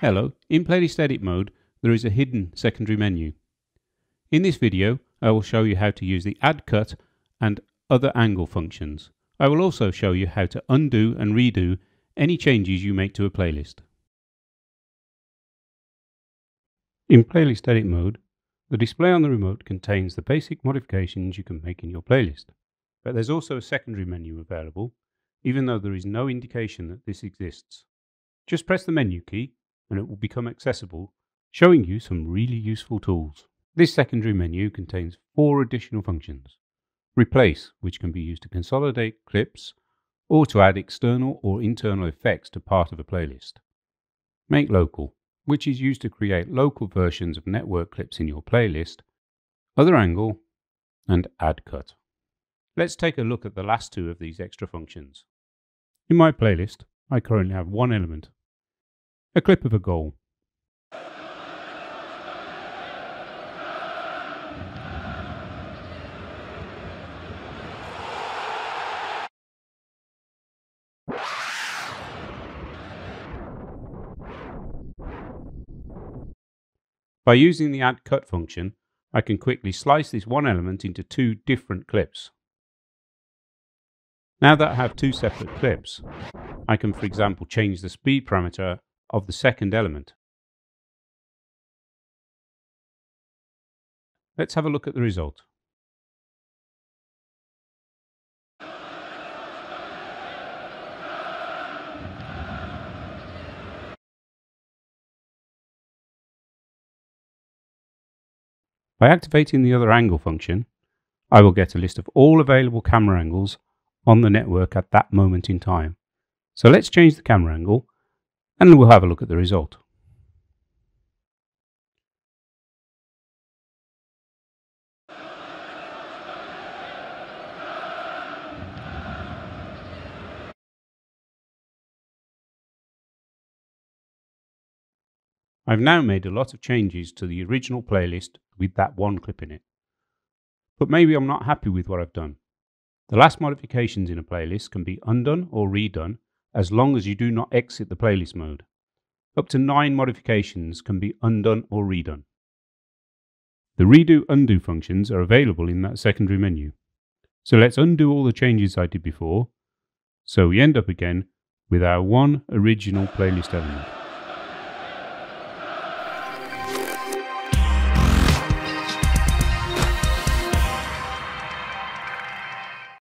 Hello, in playlist edit mode there is a hidden secondary menu. In this video I will show you how to use the add cut and other angle functions. I will also show you how to undo and redo any changes you make to a playlist. In playlist edit mode, the display on the remote contains the basic modifications you can make in your playlist. But there's also a secondary menu available, even though there is no indication that this exists. Just press the menu key and it will become accessible, showing you some really useful tools. This secondary menu contains four additional functions. Replace, which can be used to consolidate clips or to add external or internal effects to part of a playlist. Make local, which is used to create local versions of network clips in your playlist, other angle, and add cut. Let's take a look at the last two of these extra functions. In my playlist, I currently have one element, a clip of a goal. By using the add cut function, I can quickly slice this one element into two different clips. Now that I have two separate clips, I can for example change the speed parameter of the second element. Let's have a look at the result. By activating the other angle function, I will get a list of all available camera angles on the network at that moment in time. So let's change the camera angle and we'll have a look at the result. I've now made a lot of changes to the original playlist with that one clip in it. But maybe I'm not happy with what I've done. The last modifications in a playlist can be undone or redone as long as you do not exit the playlist mode. Up to nine modifications can be undone or redone. The redo undo functions are available in that secondary menu. So let's undo all the changes I did before, so we end up again with our one original playlist element.